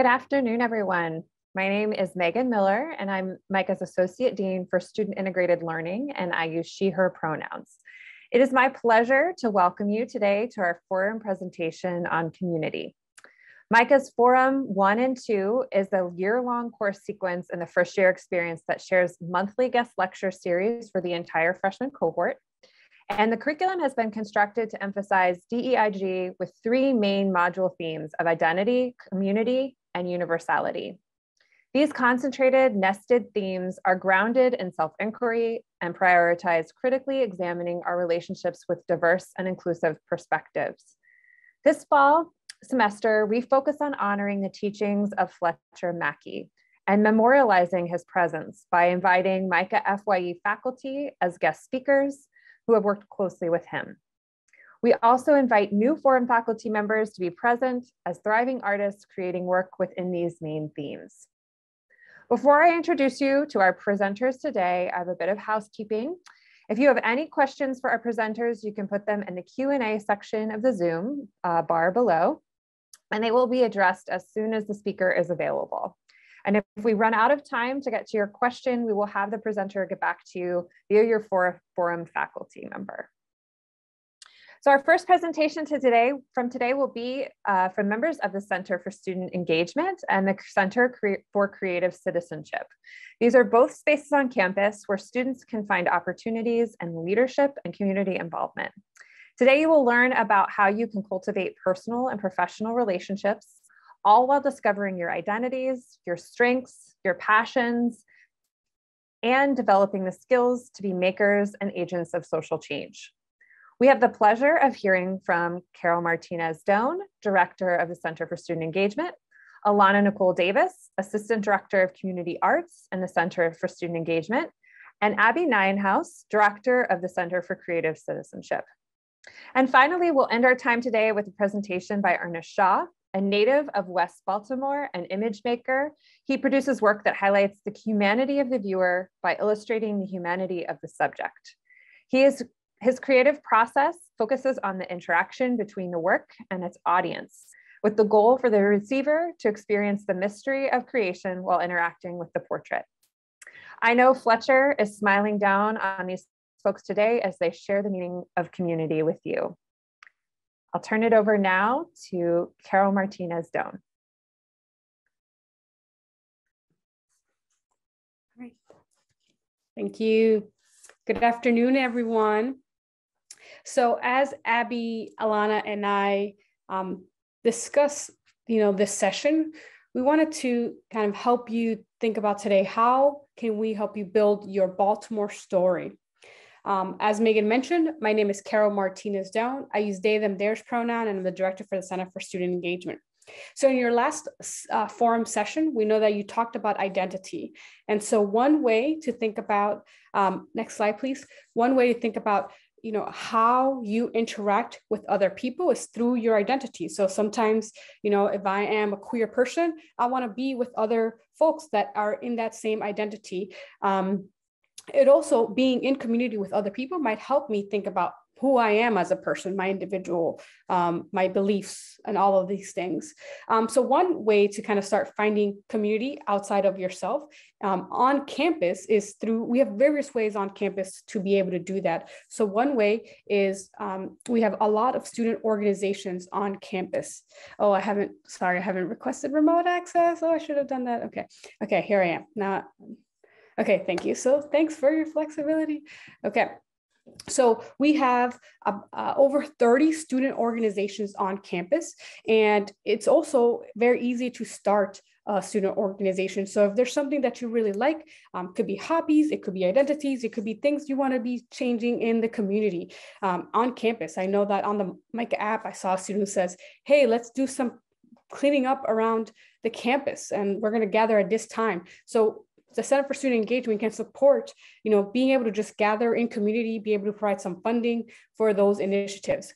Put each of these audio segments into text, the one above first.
Good afternoon, everyone. My name is Megan Miller, and I'm MICA's Associate Dean for Student Integrated Learning, and I use she, her pronouns. It is my pleasure to welcome you today to our forum presentation on community. MICA's Forum 1 and 2 is a year-long course sequence in the first year experience that shares monthly guest lecture series for the entire freshman cohort. And the curriculum has been constructed to emphasize DEIG with three main module themes of identity, community, and universality. These concentrated, nested themes are grounded in self inquiry and prioritize critically examining our relationships with diverse and inclusive perspectives. This fall semester, we focus on honoring the teachings of Fletcher Mackey and memorializing his presence by inviting MICA FYE faculty as guest speakers who have worked closely with him. We also invite new forum faculty members to be present as thriving artists creating work within these main themes. Before I introduce you to our presenters today, I have a bit of housekeeping. If you have any questions for our presenters, you can put them in the Q&A section of the Zoom uh, bar below, and they will be addressed as soon as the speaker is available. And if we run out of time to get to your question, we will have the presenter get back to you via your forum faculty member. So our first presentation to today from today will be uh, from members of the Center for Student Engagement and the Center for Creative Citizenship. These are both spaces on campus where students can find opportunities and leadership and community involvement. Today you will learn about how you can cultivate personal and professional relationships, all while discovering your identities, your strengths, your passions, and developing the skills to be makers and agents of social change. We have the pleasure of hearing from Karol Martinez Doane, Director of the Center for Student Engagement, Alanah Nichole Davis, Assistant Director of Community Arts and the Center for Student Engagement, and Abby Neyenhouse, Director of the Center for Creative Citizenship. And finally, we'll end our time today with a presentation by Ernest Shaw, a native of West Baltimore and image maker. He produces work that highlights the humanity of the viewer by illustrating the humanity of the subject. He is his creative process focuses on the interaction between the work and its audience, with the goal for the receiver to experience the mystery of creation while interacting with the portrait. I know Fletcher is smiling down on these folks today as they share the meaning of community with you. I'll turn it over now to Karol Martinez Doane. Great. Thank you. Good afternoon, everyone. So as Abby, Alanah, and I um, discuss, you know, this session, we wanted to kind of help you think about today, how can we help you build your Baltimore story? Um, as Megan mentioned, my name is Karol Martinez Doane. I use they, them, theirs pronoun, and I'm the director for the Center for Student Engagement. So in your last uh, forum session, we know that you talked about identity. And so one way to think about, um, next slide, please. One way to think about you know how you interact with other people is through your identity. So sometimes you know if i am a queer person i want to be with other folks that are in that same identity. Um, it also being in community with other people might help me think about who I am as a person, my individual, um, my beliefs, and all of these things. Um, so, one way to kind of start finding community outside of yourself um, on campus is through, we have various ways on campus to be able to do that. So, one way is um, we have a lot of student organizations on campus. Oh, I haven't, sorry, I haven't requested remote access. Oh, I should have done that. Okay. Okay, here I am. Now, okay, thank you. So, thanks for your flexibility. Okay. So we have uh, uh, over 30 student organizations on campus, and it's also very easy to start a student organization. So if there's something that you really like, um, could be hobbies, it could be identities, it could be things you want to be changing in the community um, on campus. I know that on the MICA app, I saw a student who says, hey, let's do some cleaning up around the campus and we're going to gather at this time. So the Center for Student Engagement can support, you know, being able to just gather in community, be able to provide some funding for those initiatives.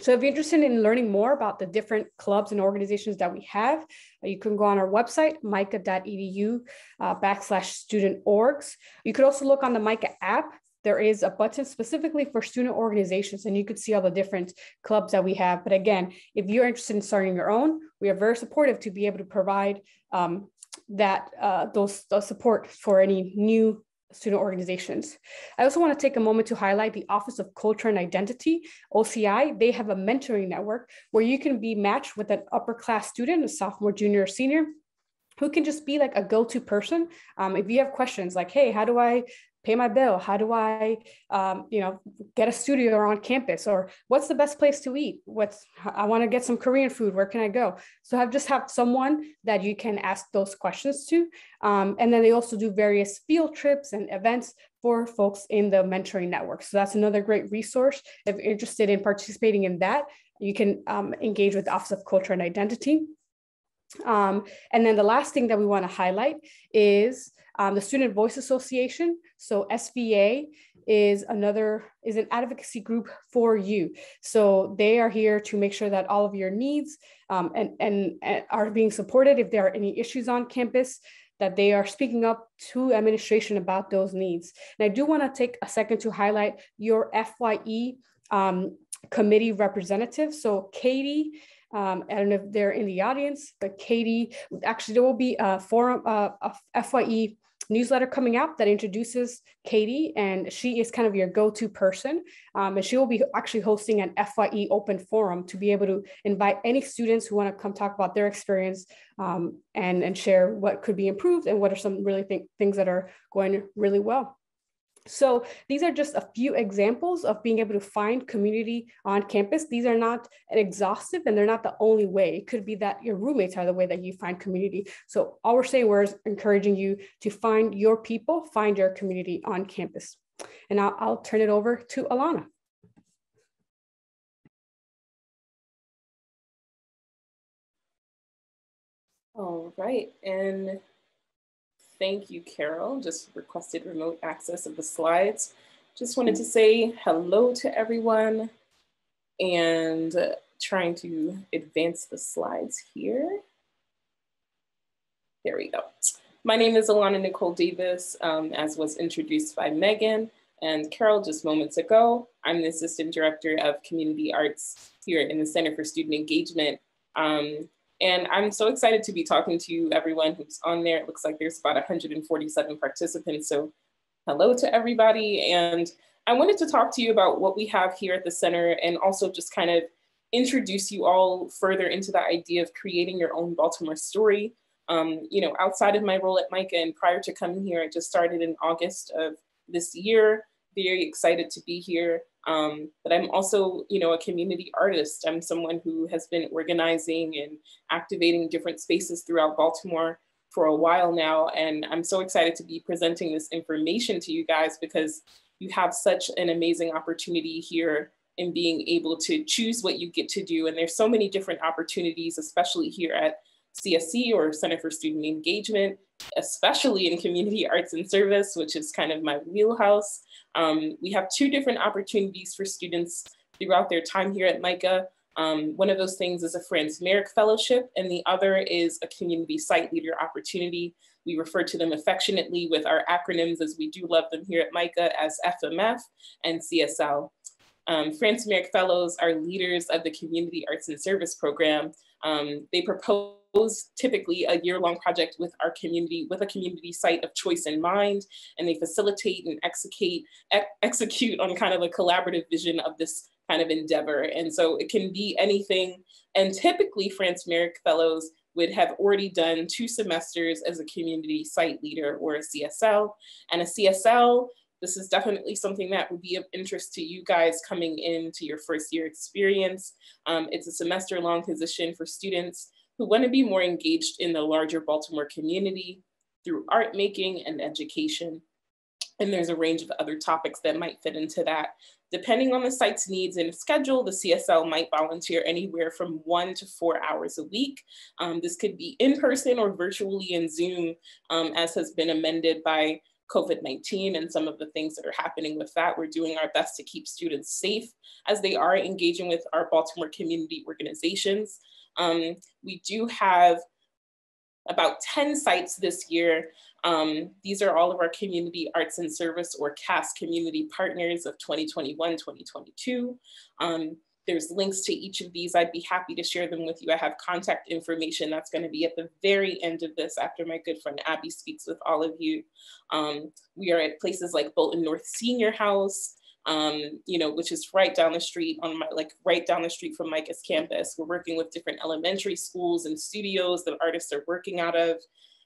So if you're interested in learning more about the different clubs and organizations that we have, uh, you can go on our website, mica.edu uh, backslash student orgs. You could also look on the MICA app there is a button specifically for student organizations, and you could see all the different clubs that we have. But again, if you're interested in starting your own, we are very supportive to be able to provide um, that uh, those, those support for any new student organizations. I also want to take a moment to highlight the Office of Culture and Identity, OCI. They have a mentoring network where you can be matched with an upper class student, a sophomore, junior, or senior, who can just be like a go-to person. Um, if you have questions like, hey, how do I pay my bill? How do I, um, you know, get a studio on campus? Or what's the best place to eat? What's I want to get some Korean food. Where can I go? So I've just have someone that you can ask those questions to. Um, and then they also do various field trips and events for folks in the mentoring network. So that's another great resource. If you're interested in participating in that, you can um, engage with the Office of Culture and Identity. Um, and then the last thing that we want to highlight is um, the Student Voice Association, so SVA is another is an advocacy group for you. So they are here to make sure that all of your needs um, and, and, and are being supported. If there are any issues on campus, that they are speaking up to administration about those needs. And I do want to take a second to highlight your FYE um, committee representative. So Katie um, I don't know if they're in the audience, but Katie, actually there will be a forum, uh, a FYE newsletter coming out that introduces Katie, and she is kind of your go-to person. Um, and she will be actually hosting an FYE open forum to be able to invite any students who want to come talk about their experience um, and, and share what could be improved and what are some really th things that are going really well. So these are just a few examples of being able to find community on campus. These are not exhaustive and they're not the only way. It could be that your roommates are the way that you find community. So all we're saying we're encouraging you to find your people, find your community on campus. And I'll, I'll turn it over to Alanah. All right, and Thank you, Karol. Just requested remote access of the slides. Just wanted to say hello to everyone and uh, trying to advance the slides here. There we go. My name is Alanah Nichole Davis, um, as was introduced by Megan and Carol just moments ago. I'm the Assistant Director of Community Arts here in the Center for Student Engagement. Um, and I'm so excited to be talking to you, everyone who's on there. It looks like there's about 147 participants. So hello to everybody. And I wanted to talk to you about what we have here at the center and also just kind of introduce you all further into the idea of creating your own Baltimore story. Um, you know, outside of my role at MICA and prior to coming here, I just started in August of this year. Very excited to be here. Um, but I'm also, you know, a community artist. I'm someone who has been organizing and activating different spaces throughout Baltimore for a while now. And I'm so excited to be presenting this information to you guys because you have such an amazing opportunity here in being able to choose what you get to do. And there's so many different opportunities, especially here at CSE or Center for Student Engagement, especially in community arts and service, which is kind of my wheelhouse. Um, we have two different opportunities for students throughout their time here at MICA. Um, one of those things is a France Merrick Fellowship, and the other is a Community Site Leader Opportunity. We refer to them affectionately with our acronyms, as we do love them here at MICA, as FMF and CSL. Um, France Merrick Fellows are leaders of the Community Arts and Service Program. Um, they propose typically a year-long project with our community, with a community site of choice in mind, and they facilitate and execute, ex execute on kind of a collaborative vision of this kind of endeavor. And so it can be anything. And typically France Merrick Fellows would have already done two semesters as a community site leader or a CSL. And a CSL, this is definitely something that would be of interest to you guys coming into your first year experience. Um, it's a semester long position for students who want to be more engaged in the larger Baltimore community through art making and education. And there's a range of other topics that might fit into that. Depending on the site's needs and schedule, the CSL might volunteer anywhere from one to four hours a week. Um, this could be in person or virtually in Zoom, um, as has been amended by COVID-19 and some of the things that are happening with that. We're doing our best to keep students safe as they are engaging with our Baltimore community organizations. Um, we do have about 10 sites this year Um, these are all of our community arts and service or CAS community partners of 2021, 2022. Um, there's links to each of these. I'd be happy to share them with you. I have contact information that's going to be at the very end of this after my good friend Abby speaks with all of you. Um, we are at places like Bolton North Senior House, um, you know, which is right down the street on my, like right down the street from MICA's campus. We're working with different elementary schools and studios that artists are working out of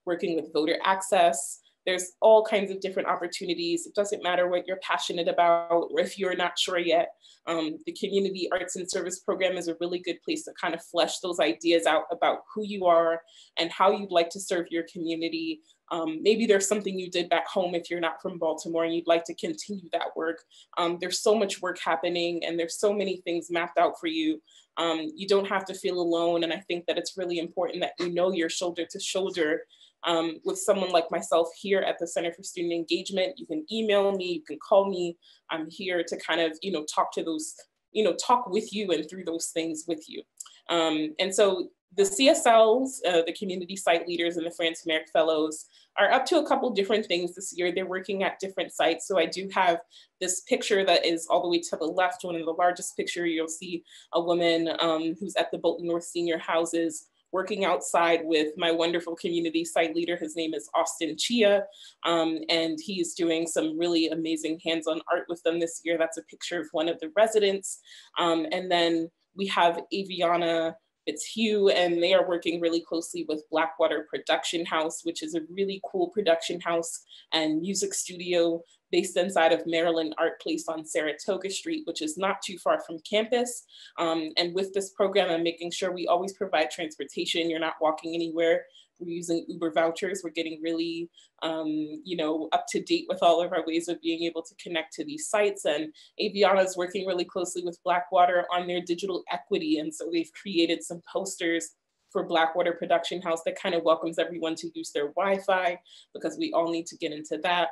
working with voter access. There's all kinds of different opportunities. It doesn't matter what you're passionate about or if you're not sure yet. Um, the Community Arts and Service Program is a really good place to kind of flesh those ideas out about who you are and how you'd like to serve your community. Um, maybe there's something you did back home if you're not from Baltimore and you'd like to continue that work. Um, there's so much work happening and there's so many things mapped out for you. Um, you don't have to feel alone. And I think that it's really important that you know you're shoulder to shoulder um, with someone like myself here at the Center for Student Engagement. You can email me, you can call me. I'm here to kind of, you know, talk to those, you know, talk with you and through those things with you. Um, and so the CSLs, uh, the community site leaders and the France Merrick Fellows are up to a couple different things this year. They're working at different sites. So I do have this picture that is all the way to the left, one of the largest picture. You'll see a woman um, who's at the Bolton North Senior Houses working outside with my wonderful community site leader. His name is Austin Chia, um, and he's doing some really amazing hands-on art with them this year. That's a picture of one of the residents. Um, and then we have Aviana Fitzhugh, and they are working really closely with Blackwater Production House, which is a really cool production house and music studio based inside of Maryland Art Place on Saratoga Street, which is not too far from campus. Um, and with this program, I'm making sure we always provide transportation. You're not walking anywhere. We're using Uber vouchers. We're getting really, um, you know, up to date with all of our ways of being able to connect to these sites. And Aviana is working really closely with Blackwater on their digital equity. And so they've created some posters for Blackwater Production House that kind of welcomes everyone to use their Wi-Fi because we all need to get into that.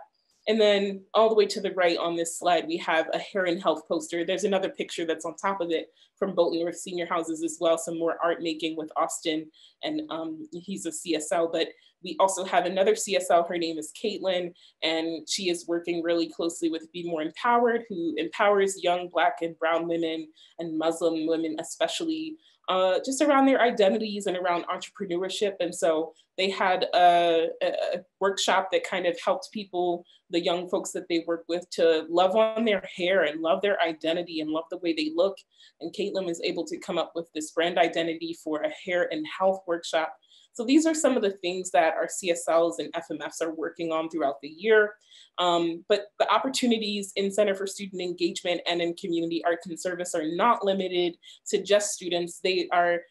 And then all the way to the right on this slide, we have a Heron Health poster. There's another picture that's on top of it from Bolton North Senior Houses as well, some more art making with Austin, and um, he's a CSL, but we also have another CSL, her name is Caitlin, and she is working really closely with Be More Empowered, who empowers young Black and Brown women and Muslim women especially uh, just around their identities and around entrepreneurship. And so they had a, a, workshop that kind of helped people, the young folks that they work with, to love on their hair and love their identity and love the way they look. And Caitlin was able to come up with this brand identity for a hair and health workshop so these are some of the things that our CSLs and FMFs are working on throughout the year. Um, but the opportunities in Center for Student Engagement and in Community Arts and Service are not limited to just students. They are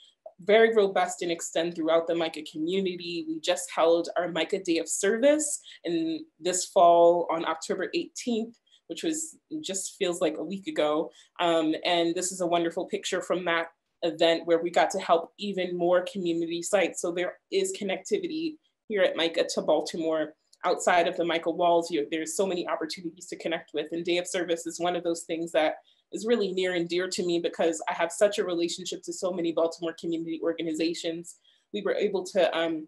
very robust and extend throughout the MICA community. We just held our MICA Day of Service in this fall on October 18th which was just feels like a week ago. Um, and this is a wonderful picture from that event where we got to help even more community sites. So there is connectivity here at MICA to Baltimore outside of the MICA walls. You, there's so many opportunities to connect with and Day of Service is one of those things that is really near and dear to me because I have such a relationship to so many Baltimore community organizations. We were able to um,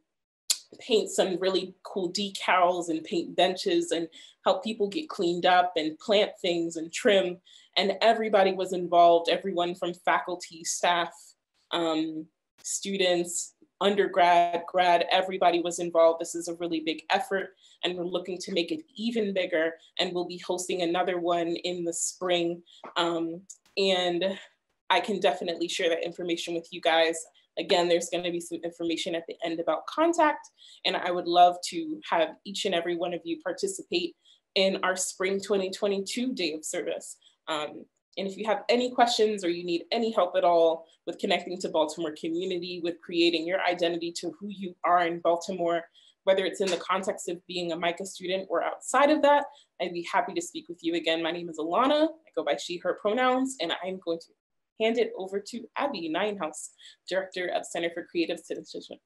paint some really cool decals and paint benches and help people get cleaned up and plant things and trim. And everybody was involved, everyone from faculty, staff, um, students, undergrad, grad, everybody was involved. This is a really big effort and we're looking to make it even bigger. And we'll be hosting another one in the spring. Um, and I can definitely share that information with you guys. Again, there's going to be some information at the end about contact, and I would love to have each and every one of you participate in our spring 2022 day of service. Um, and if you have any questions or you need any help at all with connecting to Baltimore community, with creating your identity to who you are in Baltimore, whether it's in the context of being a MICA student or outside of that, I'd be happy to speak with you again. My name is Alanah. I go by she, her pronouns, and I'm going to hand it over to Abby Neyenhouse, Director of Center for Creative Citizenship.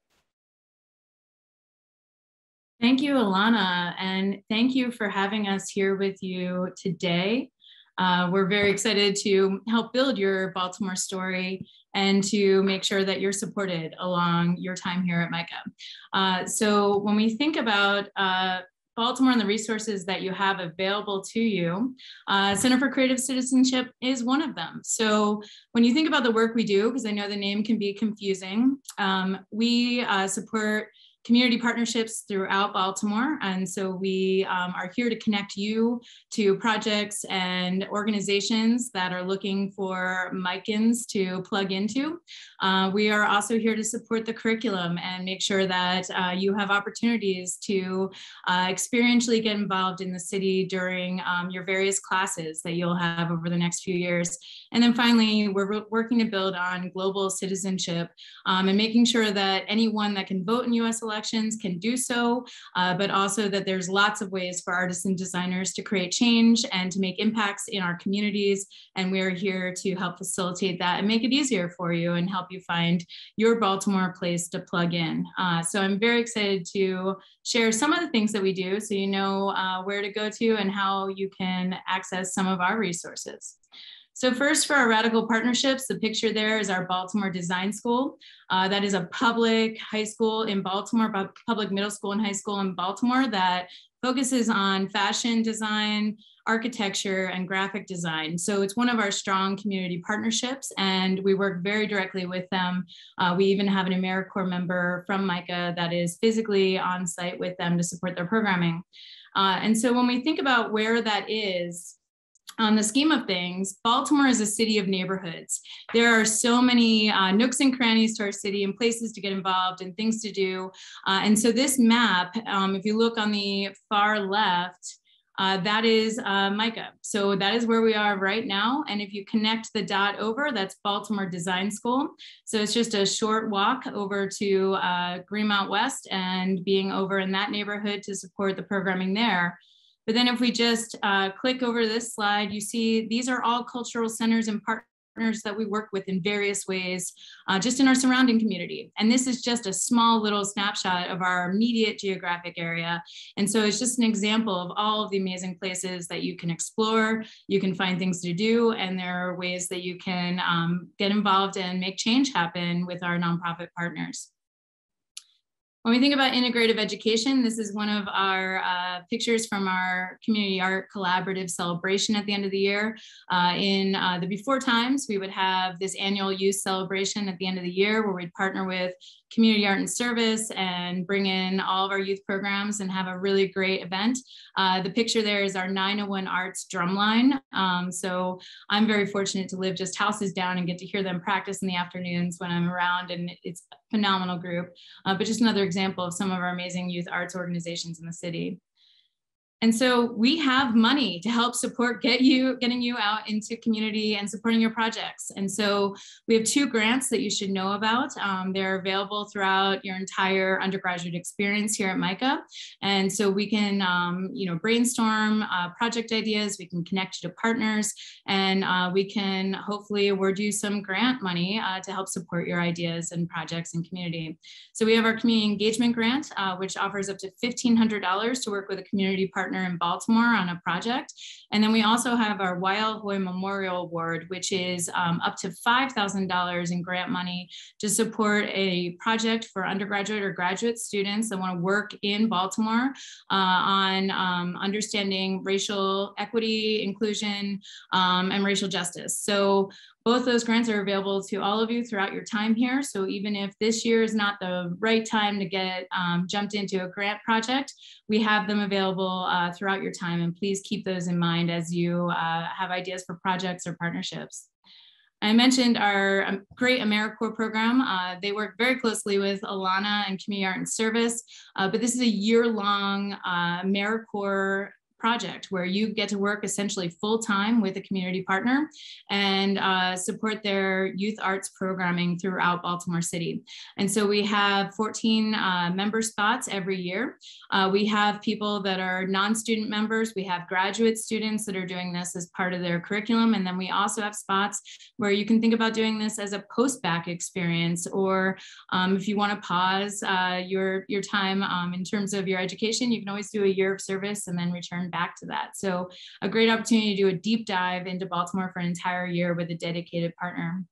Thank you, Alanah, and thank you for having us here with you today. Uh, we're very excited to help build your Baltimore story and to make sure that you're supported along your time here at MICA. Uh, so when we think about uh, Baltimore and the resources that you have available to you, uh, Center for Creative Citizenship is one of them. So when you think about the work we do, because I know the name can be confusing, um, we uh, support community partnerships throughout Baltimore. And so we um, are here to connect you to projects and organizations that are looking for MICans to plug into. Uh, we are also here to support the curriculum and make sure that uh, you have opportunities to uh, experientially get involved in the city during um, your various classes that you'll have over the next few years. And then finally, we're working to build on global citizenship um, and making sure that anyone that can vote in US elections elections can do so, uh, but also that there's lots of ways for artists and designers to create change and to make impacts in our communities. And we're here to help facilitate that and make it easier for you and help you find your Baltimore place to plug in. Uh, so I'm very excited to share some of the things that we do so you know uh, where to go to and how you can access some of our resources. So first for our radical partnerships, the picture there is our Baltimore Design School. Uh, that is a public high school in Baltimore, public middle school and high school in Baltimore that focuses on fashion design, architecture, and graphic design. So it's one of our strong community partnerships, and we work very directly with them. Uh, we even have an AmeriCorps member from MICA that is physically on site with them to support their programming. Uh, and so when we think about where that is, on the scheme of things, Baltimore is a city of neighborhoods. There are so many uh, nooks and crannies to our city and places to get involved and things to do. Uh, and so this map, um, if you look on the far left, uh, that is uh, MICA. So that is where we are right now. And if you connect the dot over, that's Baltimore Design School. So it's just a short walk over to uh, Greenmount West and being over in that neighborhood to support the programming there. But then if we just uh, click over this slide, you see these are all cultural centers and partners that we work with in various ways, uh, just in our surrounding community. And this is just a small little snapshot of our immediate geographic area. And so it's just an example of all of the amazing places that you can explore, you can find things to do, and there are ways that you can um, get involved and make change happen with our nonprofit partners. When we think about integrative education, this is one of our uh, pictures from our community art collaborative celebration at the end of the year. Uh, in uh, the before times, we would have this annual youth celebration at the end of the year where we'd partner with community art and service and bring in all of our youth programs and have a really great event. Uh, the picture there is our 901 Arts drumline. Um, so I'm very fortunate to live just houses down and get to hear them practice in the afternoons when I'm around and it's a phenomenal group. Uh, but just another example of some of our amazing youth arts organizations in the city. And so we have money to help support get you getting you out into community and supporting your projects. And so we have two grants that you should know about. Um, they're available throughout your entire undergraduate experience here at MICA. And so we can, um, you know, brainstorm uh, project ideas. We can connect you to partners, and uh, we can hopefully award you some grant money uh, to help support your ideas and projects and community. So we have our community engagement grant, uh, which offers up to $1,500 to work with a community partner partner in Baltimore on a project. And then we also have our Waiel Hoi Memorial Award, which is um, up to $5,000 in grant money to support a project for undergraduate or graduate students that want to work in Baltimore uh, on um, understanding racial equity, inclusion, um, and racial justice. So both those grants are available to all of you throughout your time here. So even if this year is not the right time to get um, jumped into a grant project, we have them available uh, throughout your time. And please keep those in mind as you uh, have ideas for projects or partnerships. I mentioned our um, great AmeriCorps program. Uh, they work very closely with Alanah and Community Art and Service, uh, but this is a year-long uh, AmeriCorps project where you get to work essentially full time with a community partner and uh, support their youth arts programming throughout Baltimore City. And so we have 14 uh, member spots every year. Uh, we have people that are non student members, we have graduate students that are doing this as part of their curriculum. And then we also have spots where you can think about doing this as a post bac experience, or um, if you want to pause uh, your, your time um, in terms of your education, you can always do a year of service and then return back to that. So a great opportunity to do a deep dive into Baltimore for an entire year with a dedicated partner.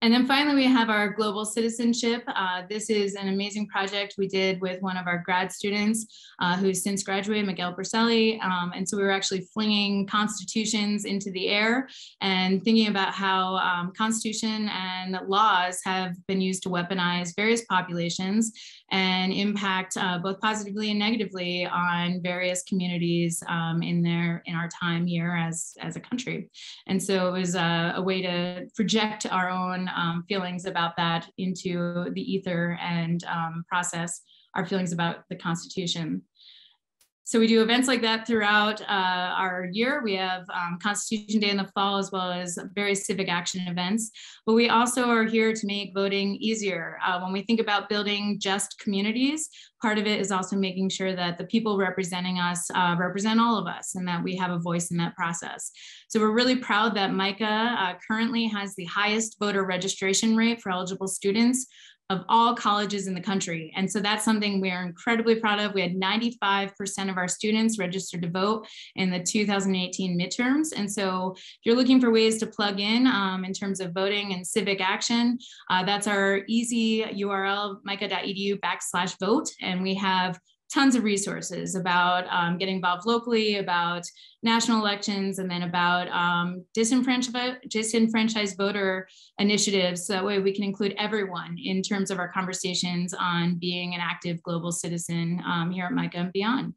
And then finally, we have our global citizenship. Uh, this is an amazing project we did with one of our grad students uh, who's since graduated, Miguel Berselli. Um, and so we were actually flinging constitutions into the air and thinking about how um, constitution and laws have been used to weaponize various populations and impact uh, both positively and negatively on various communities um, in their in our time here as as a country. And so it was a, a way to project our own um, feelings about that into the ether and um, process our feelings about the Constitution. So we do events like that throughout uh, our year. We have um, Constitution Day in the fall, as well as various civic action events. But we also are here to make voting easier. Uh, when we think about building just communities, part of it is also making sure that the people representing us uh, represent all of us and that we have a voice in that process. So we're really proud that MICA uh, currently has the highest voter registration rate for eligible students of all colleges in the country. And so that's something we are incredibly proud of. We had 95% of our students registered to vote in the 2018 midterms. And so if you're looking for ways to plug in um, in terms of voting and civic action, uh, that's our easy URL, mica.edu backslash vote. And we have tons of resources about um, getting involved locally, about national elections, and then about um, disenfranchised, disenfranchised voter initiatives. So that way we can include everyone in terms of our conversations on being an active global citizen um, here at MICA and beyond.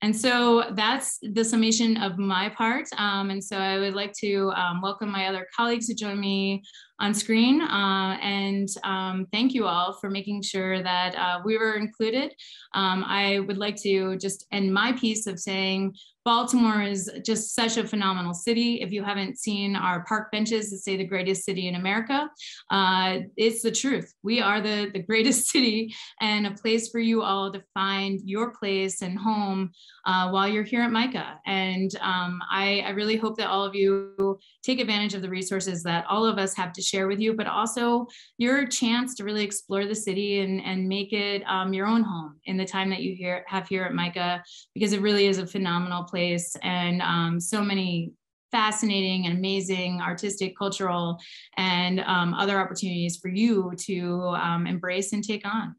And so that's the summation of my part. Um, and so I would like to um, welcome my other colleagues who join me on screen. Uh, and um, thank you all for making sure that uh, we were included. Um, I would like to just end my piece of saying Baltimore is just such a phenomenal city. If you haven't seen our park benches that say the greatest city in America, uh, it's the truth. We are the, the greatest city and a place for you all to find your place and home uh, while you're here at MICA. And um, I, I really hope that all of you take advantage of the resources that all of us have to share with you, but also your chance to really explore the city and, and make it um, your own home in the time that you here, have here at MICA, because it really is a phenomenal place place and um, so many fascinating and amazing artistic, cultural, and um, other opportunities for you to um, embrace and take on.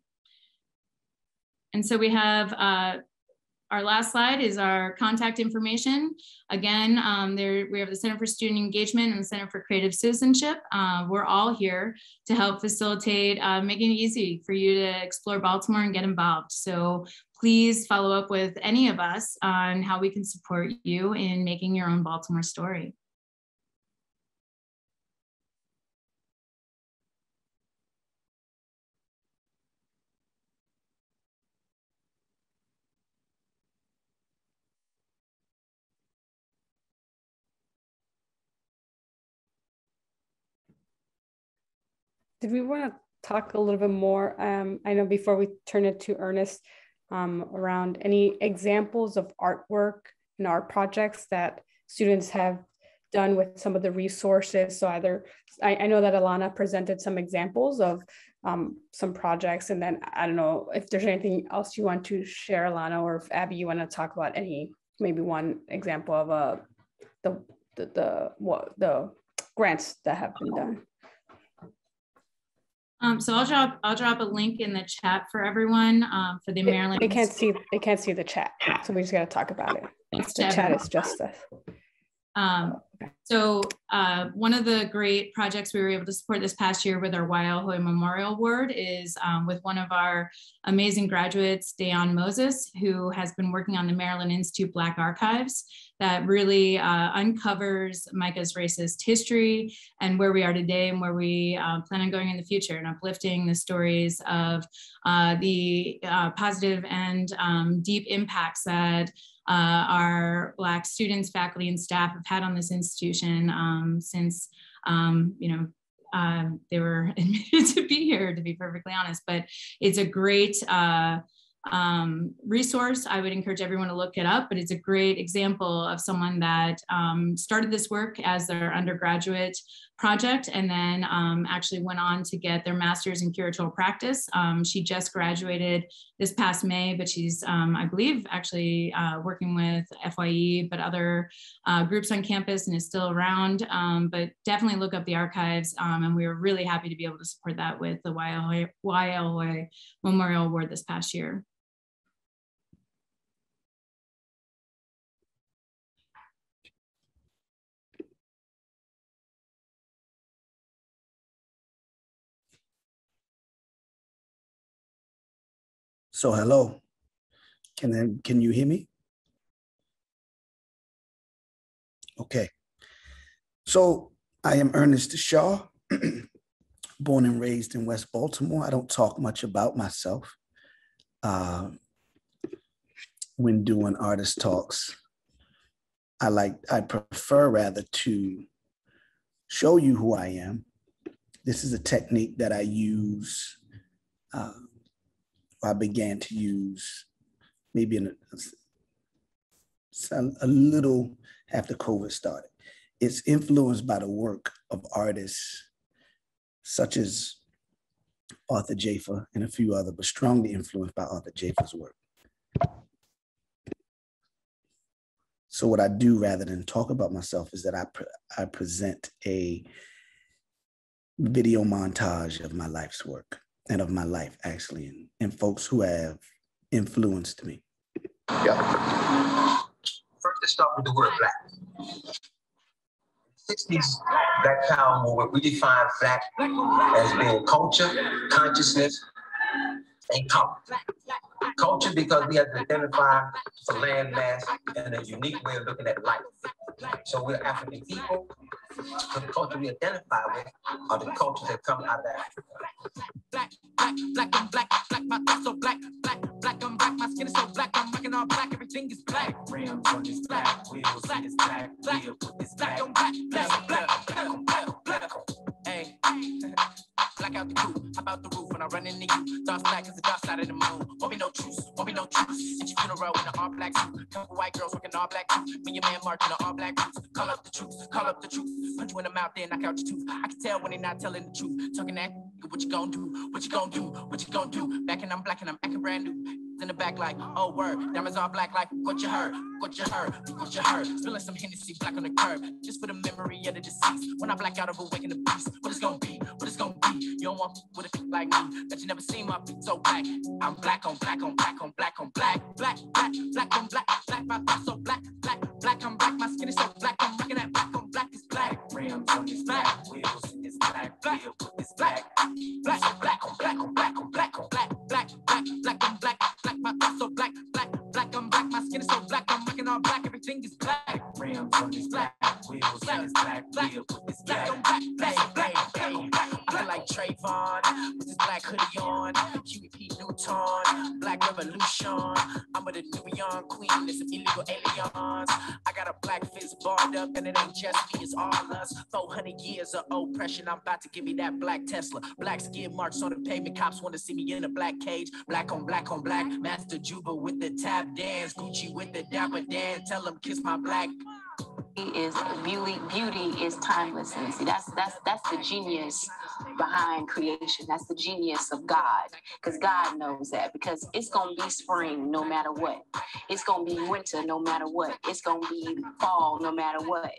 And so we have uh, our last slide is our contact information. Again, um, there we have the Center for Student Engagement and the Center for Creative Citizenship. Uh, we're all here to help facilitate uh, making it easy for you to explore Baltimore and get involved. So please follow up with any of us on how we can support you in making your own Baltimore story. Did we want to talk a little bit more? Um, I know before we turn it to Ernest, um, around any examples of artwork and art projects that students have done with some of the resources. So either, I, I know that Alanah presented some examples of um, some projects, and then I don't know if there's anything else you want to share, Alanah, or if Abby, you want to talk about any, maybe one example of uh, the, the, the, what, the grants that have been done. Um, so I'll drop I'll drop a link in the chat for everyone um, for the Maryland. They can't see they can't see the chat, so we just got to talk about it. The chat is just us. Um, so uh, one of the great projects we were able to support this past year with our Waiahoi Memorial Award is um, with one of our amazing graduates, Deyane Moses, who has been working on the Maryland Institute Black Archives that really uh, uncovers MICA's racist history and where we are today and where we uh, plan on going in the future and uplifting the stories of uh, the uh, positive and um, deep impacts that uh, our Black students, faculty, and staff have had on this institution um, since, um, you know, um, they were admitted to be here, to be perfectly honest. But it's a great uh, um, resource. I would encourage everyone to look it up, but it's a great example of someone that um, started this work as their undergraduate project and then um, actually went on to get their master's in curatorial practice. Um, she just graduated this past May, but she's, um, I believe, actually uh, working with FYE, but other uh, groups on campus and is still around. Um, but definitely look up the archives. and we were really happy to be able to support that with the YLOA Memorial Award this past year. So hello, can, can you hear me? Okay. So I am Ernest Shaw, born and raised in West Baltimore. I don't talk much about myself uh, when doing artist talks. I like, I prefer rather to show you who I am. This is a technique that I use uh, I began to use maybe in a, a little after COVID started. It's influenced by the work of artists such as Arthur Jafa and a few other, but strongly influenced by Arthur Jafa's work. So what I do rather than talk about myself is that I, pre I present a video montage of my life's work and of my life actually and, and folks who have influenced me. Yeah. First let's start with the word black. 60s Black Power movement, we define black as being culture, consciousness, and color. Culture because we have to identify the landmass and a unique way of looking at life. So we're African people. So the culture we identify with are the cultures that come out of Africa. Black, black, black, I'm black, black, my thoughts so black, black, black, I'm black, my skin is so black, I'm rocking all black, everything is black. Rims on this black, wheels black, is black, black, black, on black, black, black, black, black, black, hey. Black out the coop, hop out the roof when I run into you. Dark black is the dark side of the moon. Won't be no truce, won't be no truce. At your funeral in an all black suit. Couple white girls working all black suit. Me and your man marching all black boots. Call up the truth, call up the truth. Punch you in the mouth, then knock out your tooth. I can tell when they're not telling the truth. Talking that, what you gonna do? What you gonna do? What you gonna do? Back and I'm black and I'm acting brand new in the back like, oh word, diamonds all black like what you heard, what you heard, what you heard. Spilling some Hennessy black on the curb, just for the memory of the deceased. When I black out of awaken the beast, what it's gonna be, what it's gonna be. You don't want with a like me, that you never seen my feet so black. I'm black on black on black on black on black, black, black, black on black, black, my thoughts so black, black, black, black, my skin is so black, I'm rocking that black on black is black. Rims on black, years of oppression, I'm about to give me that black Tesla. Black skin marks on the pavement, cops want to see me in a black cage, black on black on black. Master Juba with the tap dance, Gucci with the dapper dance. Tell him kiss my black. Is beauty. Beauty is timeless, and see that's that's that's the genius behind creation. That's the genius of God, because God knows that. Because it's gonna be spring no matter what. It's gonna be winter no matter what. It's gonna be fall no matter what.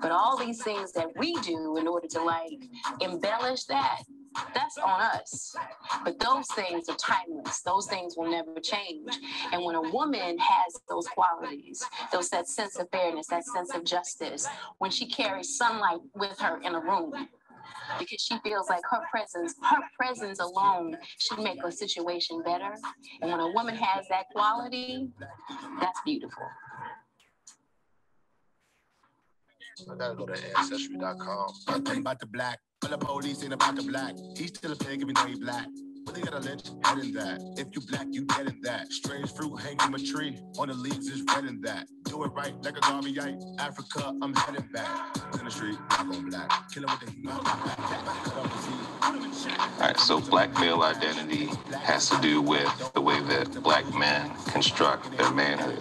But all these things that we do in order to like embellish that that's on us. But those things are timeless. Those things will never change. And when a woman has those qualities, those that sense of fairness, that sense of justice, when she carries sunlight with her in a room, because she feels like her presence, her presence alone should make a situation better. And when a woman has that quality, that's beautiful. I gotta go to ancestry.com. About the black. All the police ain't about the black. He's still a pig even though he black. They got a lynch head in that. If you black, you dead in that. Strange fruit hanging from a tree. On the leaves is red in that. Do it right like a Garveyite. Africa, I'm heading back. In the street, I'm on black. Kill with the. All right, so black male identity has to do with the way that black men construct their manhood.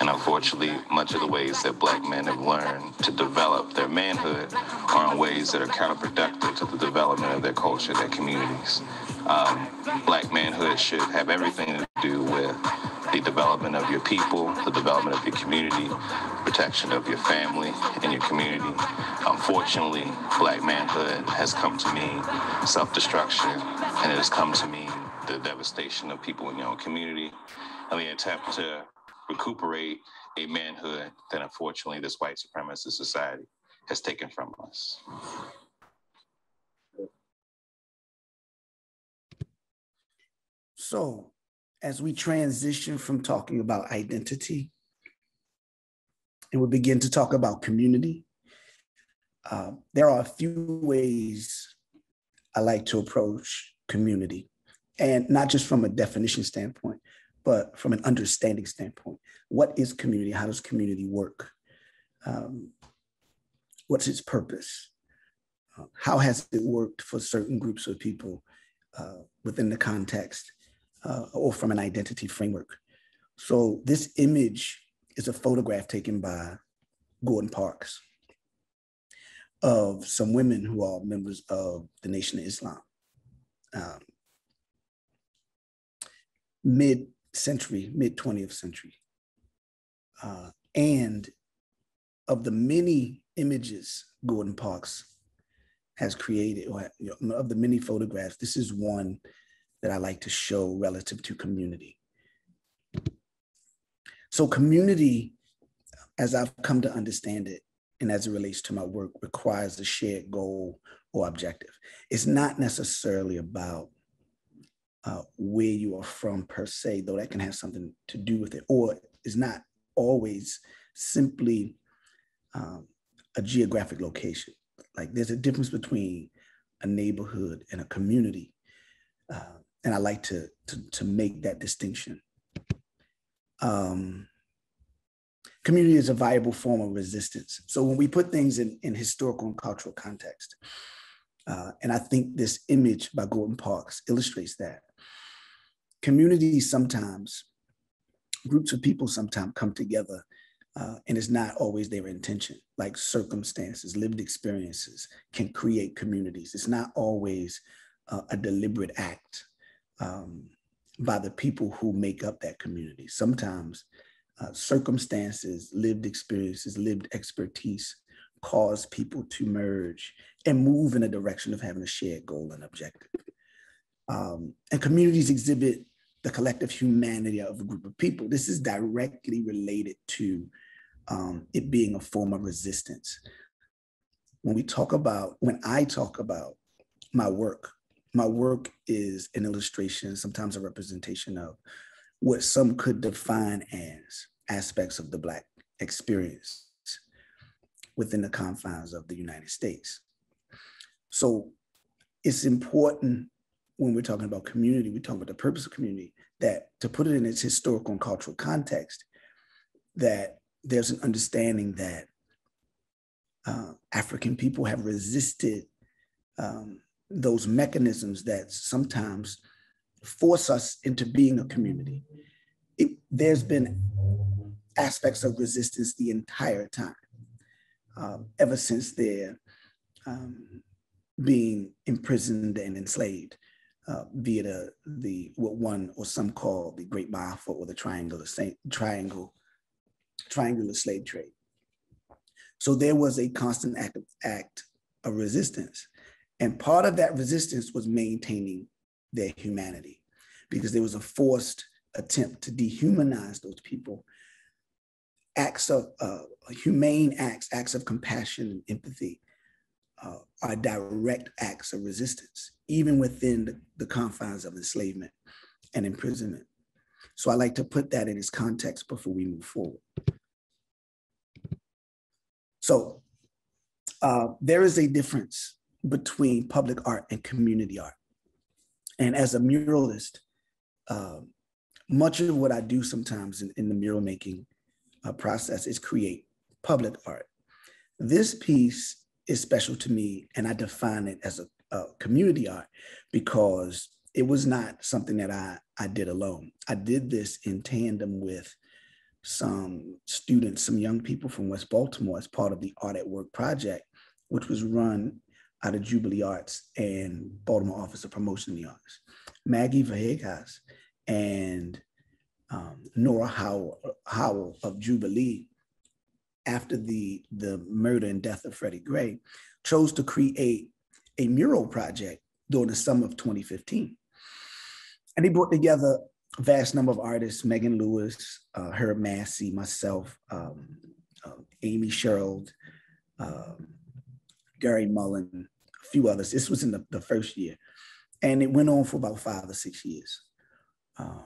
And unfortunately, much of the ways that black men have learned to develop their manhood are in ways that are counterproductive to the development of their culture, their communities. Uh, Um, black manhood should have everything to do with the development of your people, the development of your community, protection of your family and your community. Unfortunately, black manhood has come to mean self-destruction, and it has come to mean the devastation of people in your own community and the attempt to recuperate a manhood that unfortunately this white supremacist society has taken from us. So, as we transition from talking about identity and we begin to talk about community, uh, there are a few ways I like to approach community, and not just from a definition standpoint, but from an understanding standpoint. What is community? How does community work? Um, what's its purpose? Uh, how has it worked for certain groups of people uh, within the context uh, or from an identity framework? So this image is a photograph taken by Gordon Parks of some women who are members of the Nation of Islam. Um, mid century, mid 20th century. Uh, and of the many images Gordon Parks has created, or you know, of the many photographs, this is one that I like to show relative to community. So, community, as I've come to understand it, and as it relates to my work, requires a shared goal or objective. It's not necessarily about uh, where you are from per se, though that can have something to do with it, or is not always simply um, a geographic location. Like there's a difference between a neighborhood and a community. Uh, and I like to, to, to make that distinction. Um, community is a viable form of resistance. So when we put things in, in historical and cultural context, uh, and I think this image by Gordon Parks illustrates that. Communities sometimes, groups of people sometimes come together uh, and it's not always their intention. Like circumstances, lived experiences can create communities. It's not always uh, a deliberate act um, by the people who make up that community. Sometimes uh, circumstances, lived experiences, lived expertise cause people to merge and move in a direction of having a shared goal and objective. Um, and communities exhibit the collective humanity of a group of people. This is directly related to um, it being a form of resistance. When we talk about, when I talk about my work, my work is an illustration, sometimes a representation of what some could define as aspects of the Black experience within the confines of the United States. So it's important when we're talking about community, we talk about the purpose of community, that to put it in its historical and cultural context, that there's an understanding that uh, African people have resisted um, those mechanisms that sometimes force us into being a community. It, there's been aspects of resistance the entire time, um, ever since their um, being imprisoned and enslaved uh, via the, the what one or some call the Great Biafra or the Triangle Triangle triangular slave trade. So there was a constant act act of resistance. And part of that resistance was maintaining their humanity because there was a forced attempt to dehumanize those people. Acts of uh, humane acts, acts of compassion and empathy uh, are direct acts of resistance, even within the, the confines of enslavement and imprisonment. So I like to put that in its context before we move forward. So uh, there is a difference between public art and community art. And as a muralist, uh, much of what I do sometimes in, in the mural making uh, process is create public art. This piece is special to me, and I define it as a, a community art because it was not something that I, I did alone. I did this in tandem with some students, some young people from West Baltimore as part of the Art at Work project, which was run out of Jubilee Arts and Baltimore Office of Promotion of the Arts. Maggie Vajegas and um, Nora Howell, Howell of Jubilee, after the, the murder and death of Freddie Gray, chose to create a mural project during the summer of 2015. And they brought together a vast number of artists, Megan Lewis, uh, Herb Massey, myself, um, um, Amy Sherald, um, Gary Mullen, few others. This was in the, the first year. And it went on for about five or six years. Um,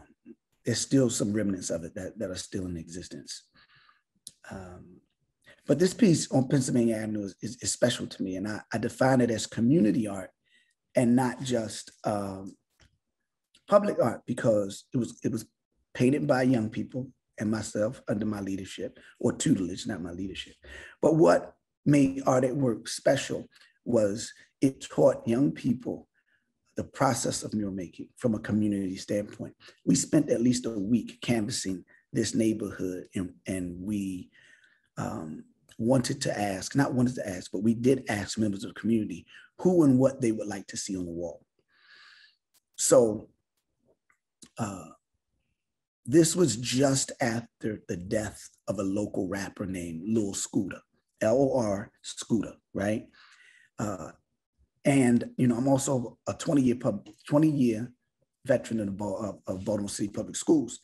there's still some remnants of it that, that are still in existence. Um, but this piece on Pennsylvania Avenue is, is, is, special to me, and I, I define it as community art and not just um, public art because it was it was painted by young people and myself under my leadership or tutelage, not my leadership. But what made art at work special was it taught young people the process of mural making from a community standpoint. We spent at least a week canvassing this neighborhood and, and we um, wanted to ask, not wanted to ask, but we did ask members of the community who and what they would like to see on the wall. So uh, this was just after the death of a local rapper named Lor Scoota, L-O-R Scoota, right? Uh, and you know, I'm also a 20 year pub, 20 year veteran of, of, of Baltimore City Public Schools.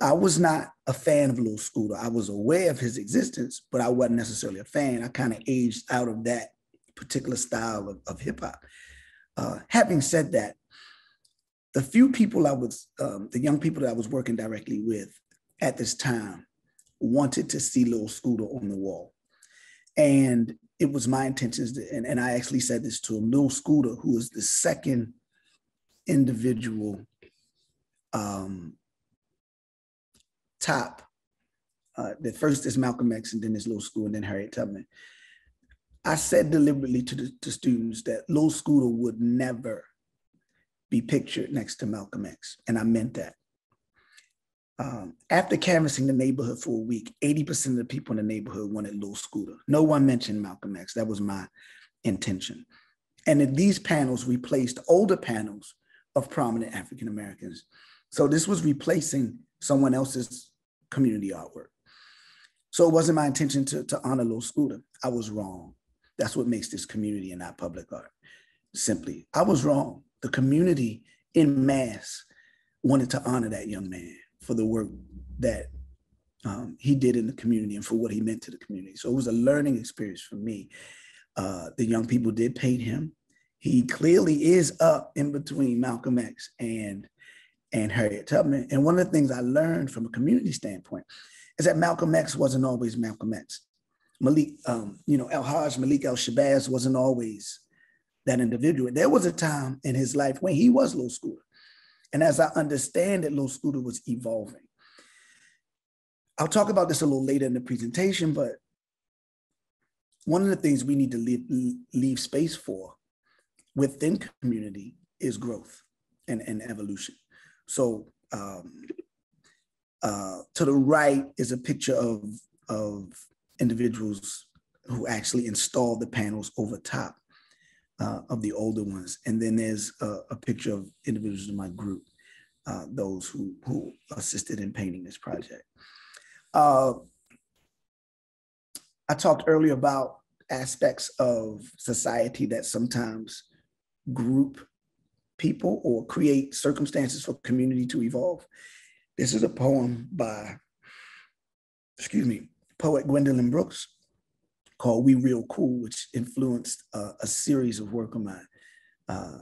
I was not a fan of Lor Scoota. I was aware of his existence, but I wasn't necessarily a fan. I kind of aged out of that particular style of, of hip hop. Uh, having said that, the few people I was, um, the young people that I was working directly with at this time wanted to see Lor Scoota on the wall. And it was my intentions, to, and, and I actually said this to him, Lor Scoota, who is the second individual um, top. Uh, the first is Malcolm X, and then there's Lor Scoota, and then Harriet Tubman. I said deliberately to the to students that Lor Scoota would never be pictured next to Malcolm X, and I meant that. Um, after canvassing the neighborhood for a week, 80% of the people in the neighborhood wanted Lor Scoota. No one mentioned Malcolm X. That was my intention. And in these panels, we placed older panels of prominent African Americans. So this was replacing someone else's community artwork. So it wasn't my intention to, to honor Lor Scoota. I was wrong. That's what makes this community and not public art. Simply, I was wrong. The community in mass wanted to honor that young man for the work that um, he did in the community and for what he meant to the community. So it was a learning experience for me. Uh, the young people did paint him. He clearly is up in between Malcolm X and and Harriet Tubman. And one of the things I learned from a community standpoint is that Malcolm X wasn't always Malcolm X. Malik, um, you know, El Hajj Malik El Shabazz wasn't always that individual. There was a time in his life when he was Lor Scoota. And as I understand it, Lor Scoota was evolving. I'll talk about this a little later in the presentation, but one of the things we need to leave, leave space for within community is growth and, and evolution. So um, uh, to the right is a picture of, of individuals who actually installed the panels over top uh, of the older ones. And then there's a, a picture of individuals in my group, uh, those who, who assisted in painting this project. Uh, I talked earlier about aspects of society that sometimes group people or create circumstances for community to evolve. This is a poem by, excuse me, poet Gwendolyn Brooks called We Real Cool, which influenced uh, a series of work of mine uh,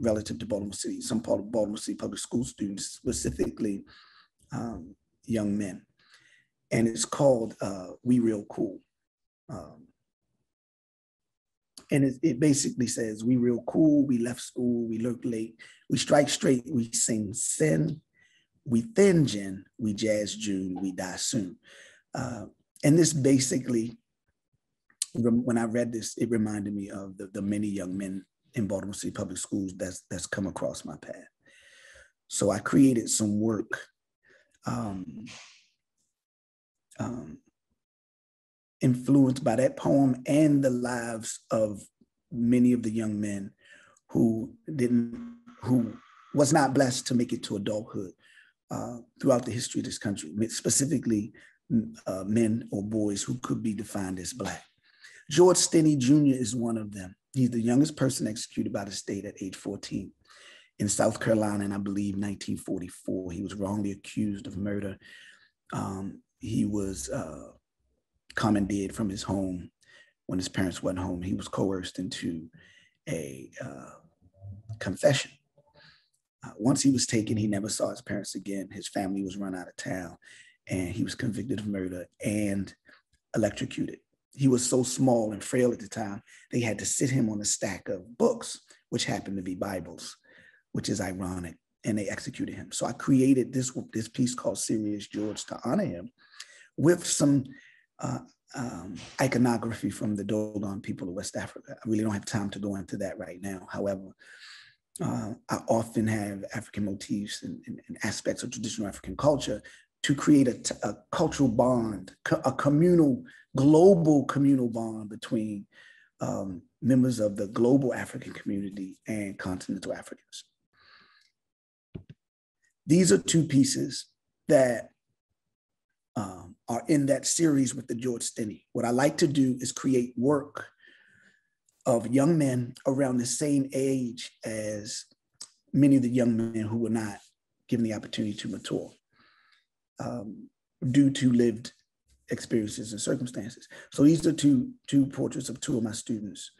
relative to Baltimore City, some part of Baltimore City public school students, specifically um, young men. And it's called uh, We Real Cool. Um, And it, it basically says, we real cool, we left school, we lurk late, we strike straight, we sing sin, we thin gin, we jazz June, we die soon. Uh, and this basically, when I read this, it reminded me of the, the many young men in Baltimore City Public Schools that's, that's come across my path. So I created some work um, um, influenced by that poem and the lives of many of the young men who didn't, who was not blessed to make it to adulthood uh, throughout the history of this country, specifically uh, men or boys who could be defined as Black. George Stinney Jr. is one of them. He's the youngest person executed by the state at age 14 in South Carolina in, I believe, 1944. He was wrongly accused of murder. Um, he was uh, commandeered from his home when his parents went home. He was coerced into a uh, confession. Uh, once he was taken, he never saw his parents again. His family was run out of town, and he was convicted of murder and electrocuted. He was so small and frail at the time, they had to sit him on a stack of books, which happened to be Bibles, which is ironic. And they executed him. So I created this, this piece called Serious George to honor him with some uh, um, iconography from the Dogon people of West Africa. I really don't have time to go into that right now. However, uh, I often have African motifs and, and, and, aspects of traditional African culture to create a, cultural bond, a communal, global communal bond between um, members of the global African community and continental Africans. These are two pieces that um, are in that series with the George Stinney. What I like to do is create work of young men around the same age as many of the young men who were not given the opportunity to mature um, due to lived experiences and circumstances. So these are two, two portraits of two of my students.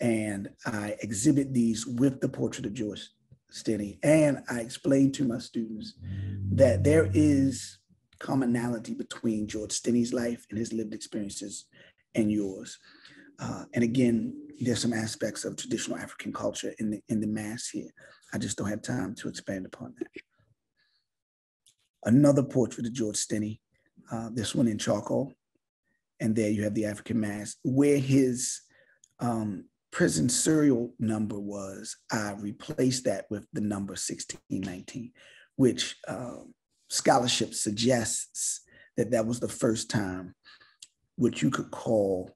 And I exhibit these with the portrait of George Stinney. And I explain to my students that there is commonality between George Stinney's life and his lived experiences and yours. Uh, and again, there's some aspects of traditional African culture in the in the mass here. I just don't have time to expand upon that. Another portrait of George Stinney, uh, this one in charcoal. And there you have the African mask where his um, prison serial number was, I replaced that with the number 1619, which um, scholarship suggests that that was the first time what you could call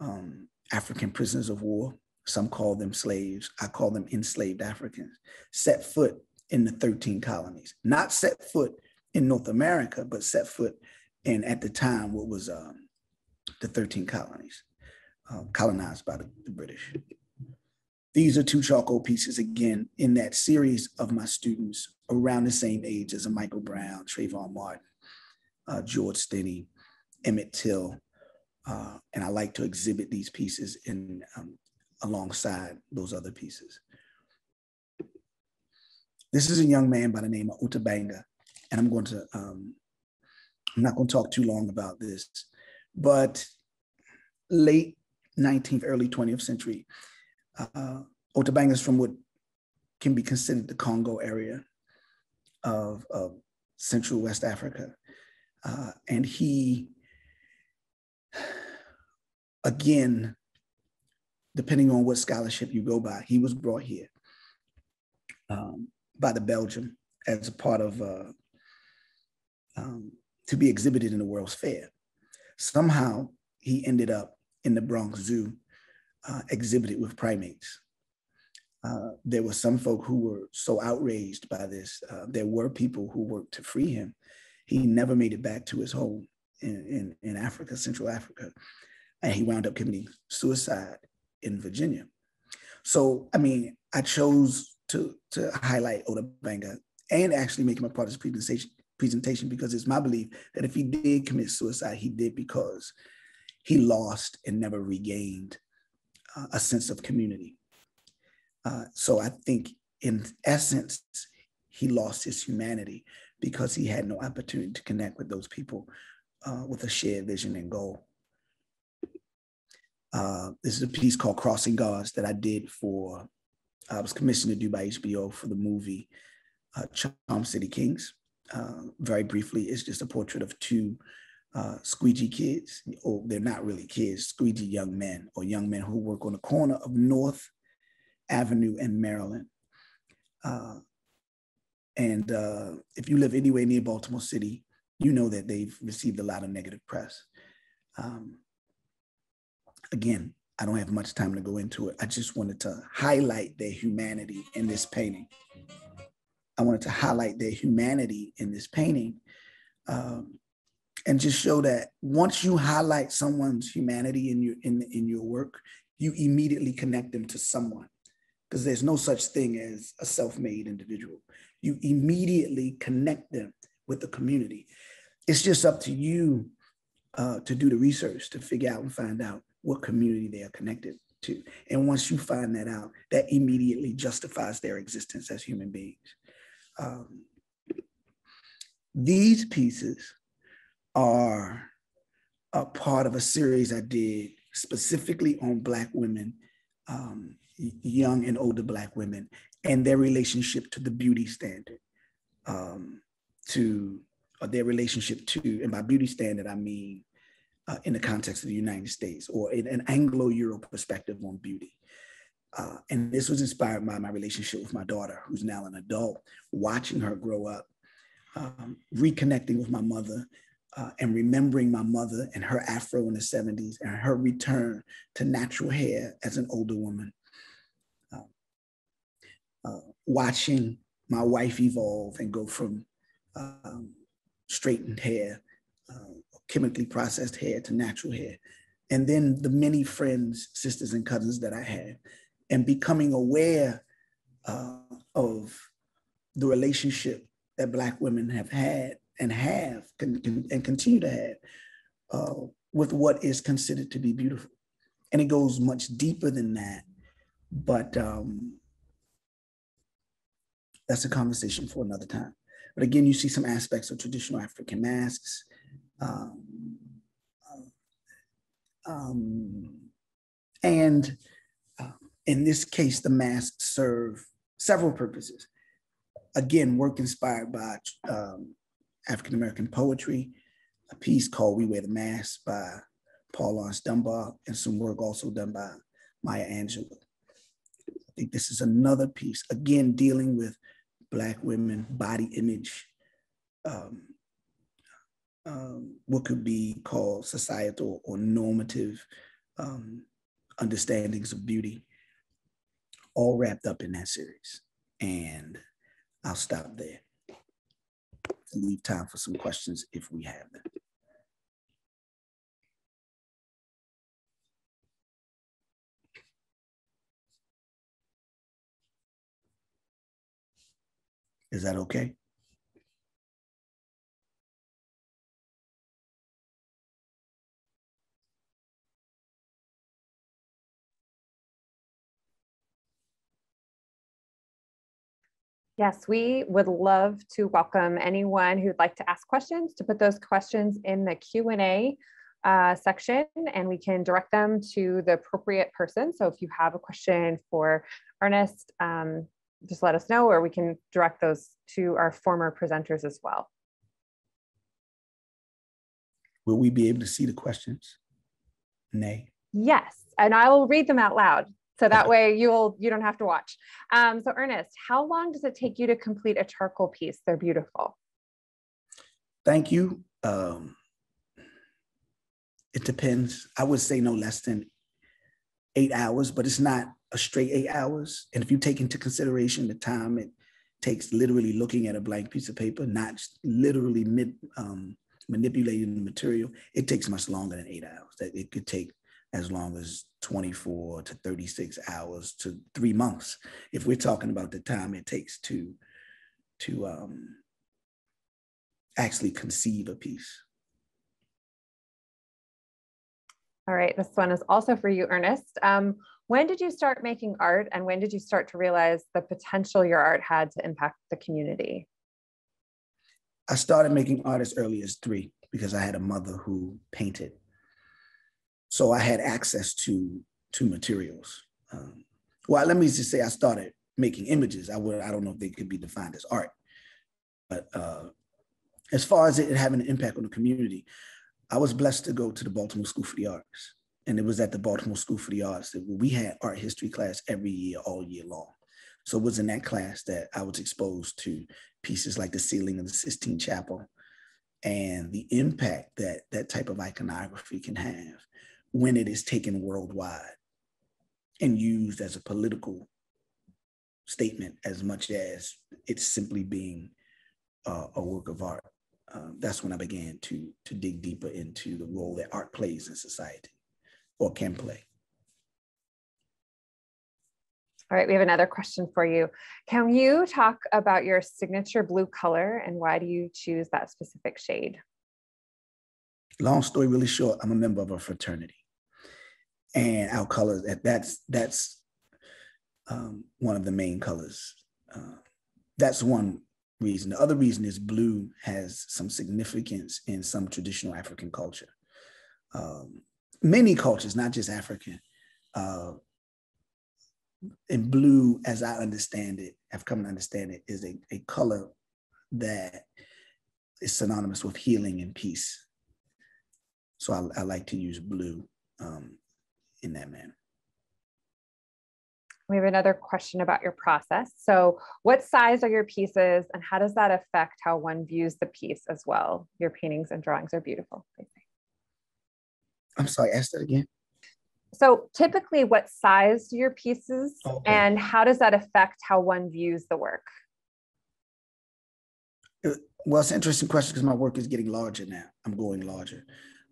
um, African prisoners of war. Some call them slaves. I call them enslaved Africans. Set foot in the 13 colonies, not set foot in North America, but set foot in at the time what was um, the 13 colonies, uh, colonized by the, the British. These are two charcoal pieces again in that series of my students around the same age as Michael Brown, Trayvon Martin, uh, George Stinney, Emmett Till. Uh, and I like to exhibit these pieces in um, alongside those other pieces. This is a young man by the name of Ota Benga, and I'm going to, um, I'm not going to talk too long about this, but late 19th, early 20th century, uh, Ota Benga is from what can be considered the Congo area of, of Central West Africa. Uh, and he, again, depending on what scholarship you go by, he was brought here um, by the Belgium as a part of, uh, um, to be exhibited in the World's Fair. Somehow he ended up in the Bronx Zoo uh, exhibited with primates. Uh, there were some folk who were so outraged by this. Uh, there were people who worked to free him. He never made it back to his home in, in, in Africa, Central Africa, and he wound up committing suicide in Virginia. So, I mean, I chose to, to highlight Ota Benga and actually make him a part of this presentation, presentation because it's my belief that if he did commit suicide, he did because he lost and never regained uh, a sense of community. Uh, so I think in essence, he lost his humanity because he had no opportunity to connect with those people uh, with a shared vision and goal. Uh, this is a piece called Crossing Guards that I did for, I was commissioned to do by HBO for the movie uh, Charm City Kings. Uh, very briefly, it's just a portrait of two uh, squeegee kids, or they're not really kids, squeegee young men or young men who work on the corner of North Avenue and Maryland. Uh, and uh, if you live anywhere near Baltimore City, you know that they've received a lot of negative press. Um, again, I don't have much time to go into it. I just wanted to highlight their humanity in this painting. I wanted to highlight their humanity in this painting um, and just show that once you highlight someone's humanity in your in, in your work, you immediately connect them to someone because there's no such thing as a self-made individual. You immediately connect them with the community. It's just up to you uh, to do the research to figure out and find out what community they are connected to. And once you find that out, that immediately justifies their existence as human beings. Um, these pieces are a part of a series I did specifically on Black women, um, young and older Black women, and their relationship to the beauty standard, um, to their relationship to, and by beauty standard, I mean uh, in the context of the United States or in an Anglo-Euro perspective on beauty. Uh, and this was inspired by my relationship with my daughter, who's now an adult, watching her grow up, um, reconnecting with my mother, uh, and remembering my mother and her afro in the 70s and her return to natural hair as an older woman. Uh, uh, watching my wife evolve and go from um, straightened hair, uh, chemically processed hair to natural hair. And then the many friends, sisters, and cousins that I had, and becoming aware uh, of the relationship that Black women have had and have and continue to have uh, with what is considered to be beautiful. And it goes much deeper than that, but um, that's a conversation for another time. But again, you see some aspects of traditional African masks. Um, um, and uh, in this case, the masks serve several purposes. Again, work inspired by um, African American poetry, a piece called We Wear the Mask by Paul Laurence Dunbar, and some work also done by Maya Angelou. I think this is another piece, again, dealing with Black women, body image, um, um, what could be called societal or normative um, understandings of beauty, all wrapped up in that series. And I'll stop there leave time for some questions if we have them. Is that okay? Yes, we would love to welcome anyone who'd like to ask questions to put those questions in the Q&A uh, section and we can direct them to the appropriate person. So if you have a question for Ernest, um, just let us know or we can direct those to our former presenters as well. Will we be able to see the questions? Nay. Yes, and I will read them out loud. So that way you'll you don't have to watch. Um, so Ernest, how long does it take you to complete a charcoal piece? They're beautiful. Thank you. Um, it depends. I would say no less than eight hours, but it's not a straight eight hours. And if you take into consideration the time it takes literally looking at a blank piece of paper, not literally um, manipulating the material, it takes much longer than eight hours. That it could take as long as 24 to 36 hours to three months. If we're talking about the time it takes to, to um, actually conceive a piece. All right, this one is also for you, Ernest. Um, when did you start making art and when did you start to realize the potential your art had to impact the community? I started making art as early as three because I had a mother who painted so I had access to to materials. Um, well, let me just say I started making images. I would I don't know if they could be defined as art, but uh, as far as it having an impact on the community, I was blessed to go to the Baltimore School for the Arts, and it was at the Baltimore School for the Arts that we had art history class every year, all year long. So it was in that class that I was exposed to pieces like the ceiling of the Sistine Chapel and the impact that that type of iconography can have when it is taken worldwide and used as a political statement as much as it's simply being uh, a work of art. Um, that's when I began to, to dig deeper into the role that art plays in society or can play. All right, we have another question for you. Can you talk about your signature blue color and why do you choose that specific shade? Long story really short, I'm a member of a fraternity. And our colors, that's that's um, one of the main colors. Uh, that's one reason. The other reason is blue has some significance in some traditional African culture. Um, many cultures, not just African, uh, and blue, as I understand it, I've come to understand it, is a, a color that is synonymous with healing and peace. So I, I like to use blue um, in that manner. We have another question about your process. So, what size are your pieces, and how does that affect how one views the piece as well? Your paintings and drawings are beautiful. I'm sorry, ask that again so typically what size do your pieces okay. and how does that affect how one views the work uh, well it's an interesting question because my work is getting larger now i'm going larger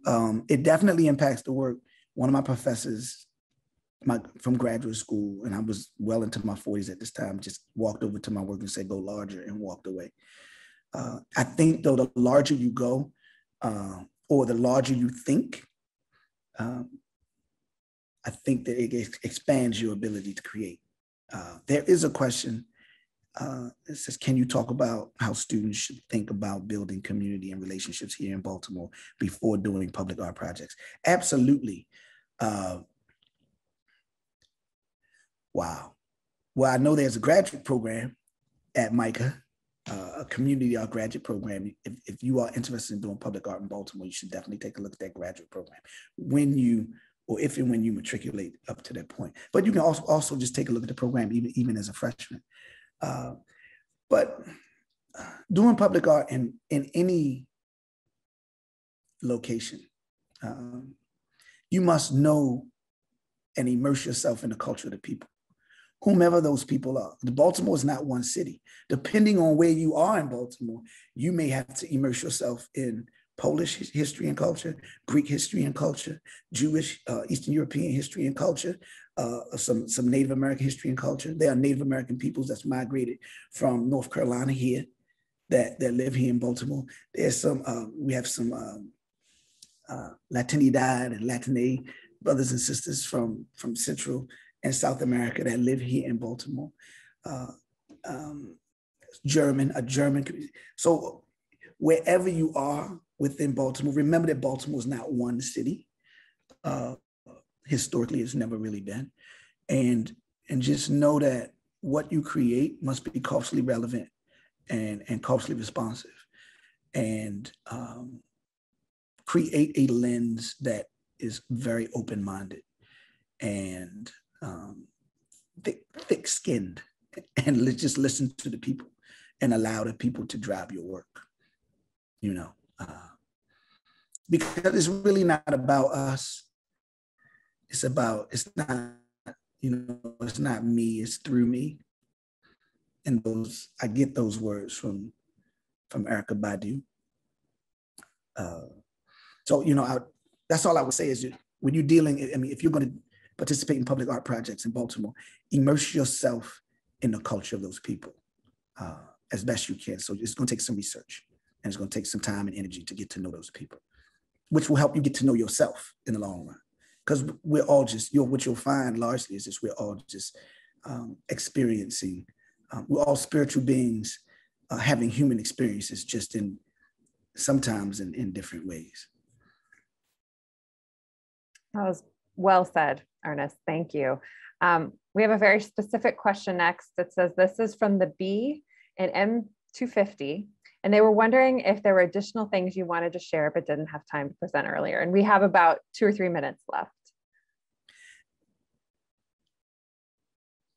um, it definitely impacts the work one of my professors my from graduate school and i was well into my 40s at this time just walked over to my work and said go larger and walked away uh, i think though the larger you go uh, or the larger you think um, I think that it expands your ability to create. Uh, there is a question. Uh, it says, can you talk about how students should think about building community and relationships here in Baltimore before doing public art projects? Absolutely. Uh, wow. Well, I know there's a graduate program at MICA, uh, a community art graduate program. If, if you are interested in doing public art in Baltimore, you should definitely take a look at that graduate program. When you or if and when you matriculate up to that point. But you can also, also just take a look at the program even, even as a freshman. Uh, but doing public art in, in any location, um, you must know and immerse yourself in the culture of the people, whomever those people are. Baltimore is not one city. Depending on where you are in Baltimore, you may have to immerse yourself in Polish history and culture, Greek history and culture, Jewish, uh, Eastern European history and culture, uh, some, some Native American history and culture. There are Native American peoples that's migrated from North Carolina here that, that live here in Baltimore. There's some, uh, we have some um, uh, Latinidad and Latine brothers and sisters from, from Central and South America that live here in Baltimore. Uh, um, German, a German. community. So wherever you are, within Baltimore. Remember that Baltimore is not one city. Uh, historically, it's never really been. And, and just know that what you create must be culturally relevant and, and culturally responsive. And um, create a lens that is very open-minded and um, thick, thick-skinned and just listen to the people and allow the people to drive your work, you know. Uh, because it's really not about us. It's about, it's not, you know, it's not me, it's through me. And those, I get those words from, from Erykah Badu. Uh, so, you know, I, that's all I would say is when you're dealing, I mean, if you're going to participate in public art projects in Baltimore, immerse yourself in the culture of those people uh, as best you can. So it's going to take some research and it's going to take some time and energy to get to know those people which will help you get to know yourself in the long run. Because we're all just, you know, what you'll find largely is just we're all just um, experiencing, um, we're all spiritual beings uh, having human experiences just in sometimes in, in different ways. That was well said, Ernest. Thank you. Um, we have a very specific question next that says this is from the B in M250. And they were wondering if there were additional things you wanted to share but didn't have time to present earlier. And we have about two or three minutes left.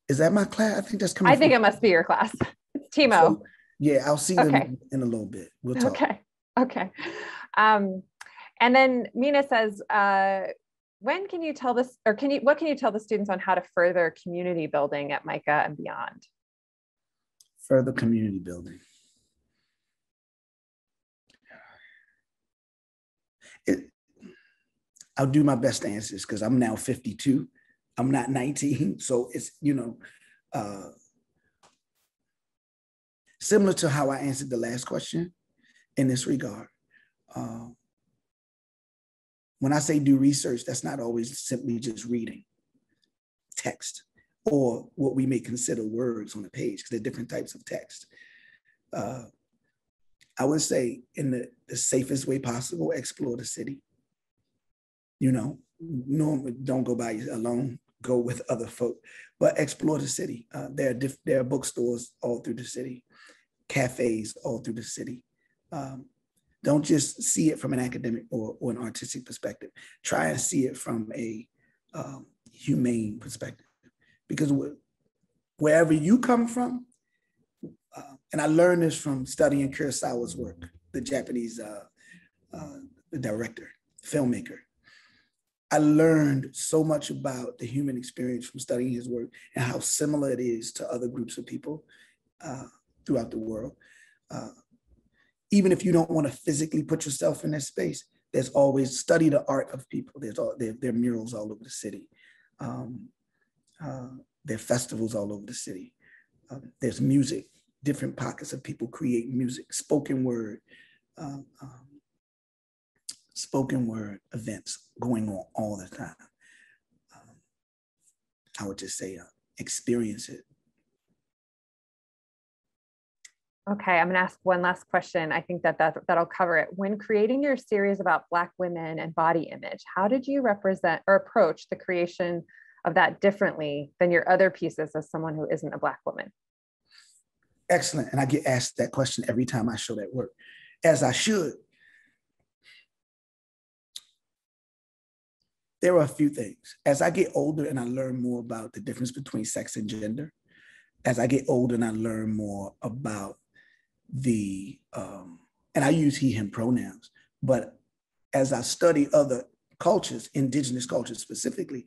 Is that my class? I think that's coming. I think it must be your class. It's Timo. So, yeah, I'll see them okay. in a little bit. We'll talk. Okay. Okay. Um, and then Mina says, uh, when can you tell this, or can you, what can you tell the students on how to further community building at MICA and beyond? Further community building. It, I'll do my best to answer this because I'm now 52 I'm not 19. So it's, you know, uh, similar to how I answered the last question in this regard. Uh, when I say do research, that's not always simply just reading text or what we may consider words on a page, because there are different types of text. Uh, I would say in the, the safest way possible, explore the city. You know, normally don't go by alone go with other folk, but explore the city. Uh, there, are diff- there are bookstores all through the city, cafes all through the city. Um, don't just see it from an academic or, or an artistic perspective. Try and see it from a um, humane perspective, because wh- wherever you come from, uh, and I learned this from studying Kurosawa's work, the Japanese uh, uh director, filmmaker. I learned so much about the human experience from studying his work and how similar it is to other groups of people uh, throughout the world. Uh, even if you don't want to physically put yourself in that space, there's always study the art of people. There's all there, there are murals all over the city. Um, uh, there are festivals all over the city. Um, there's music. Different pockets of people create music, spoken word. Um, um spoken word events going on all the time. Um, I would just say uh, experience it. Okay, I'm gonna ask one last question. I think that, that that'll cover it. When creating your series about Black women and body image, how did you represent or approach the creation of that differently than your other pieces as someone who isn't a Black woman? Excellent. And I get asked that question every time I show that work, as I should, there are a few things. As I get older and I learn more about the difference between sex and gender, as I get older and I learn more about the, um, and I use he, him pronouns, but as I study other cultures, indigenous cultures specifically,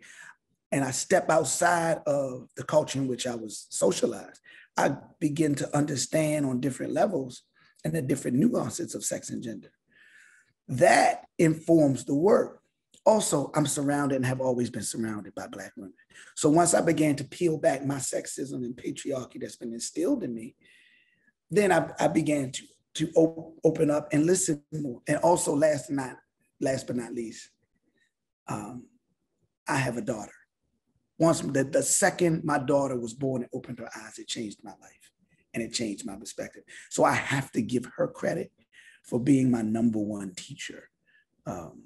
and I step outside of the culture in which I was socialized, I begin to understand on different levels and the different nuances of sex and gender. That informs the work also i'm surrounded and have always been surrounded by black women so once i began to peel back my sexism and patriarchy that's been instilled in me then i, I began to to op- open up and listen more. And also last not last but not least um, i have a daughter. Once the, the second my daughter was born and opened her eyes. It changed my life and it changed my perspective. So i have to give her credit for being my number one teacher. Um,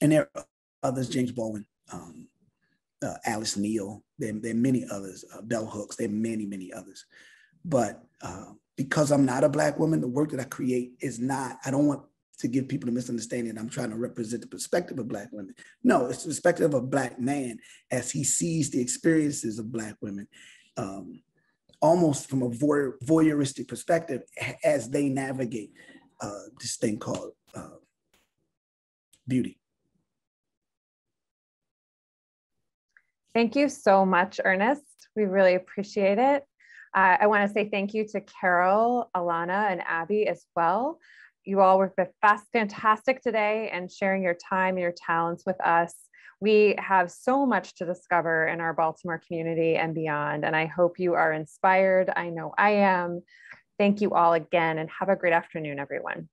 and there are others, James Baldwin, um, uh, Alice Neel, there, there, are many others, uh, Bell Hooks, there are many, many others. But uh, because I'm not a Black woman, the work that I create is not, I don't want to give people a misunderstanding I'm trying to represent the perspective of Black women. No, it's the perspective of a Black man as he sees the experiences of Black women. Um, almost from a voyeuristic perspective as they navigate uh, this thing called uh, beauty. Thank you so much, Ernest. We really appreciate it. Uh, I want to say thank you to Karol, Alanah, and Abby as well. You all were fantastic today and sharing your time, your talents with us. We have so much to discover in our Baltimore community and beyond, and I hope you are inspired. I know I am. Thank you all again, and have a great afternoon, everyone.